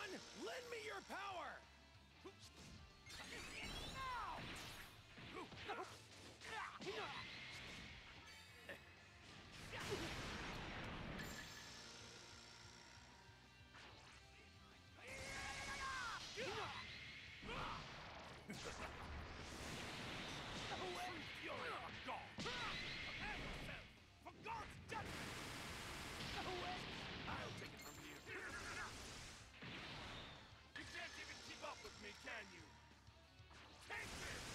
One, lend me your power! me, can you? Take this!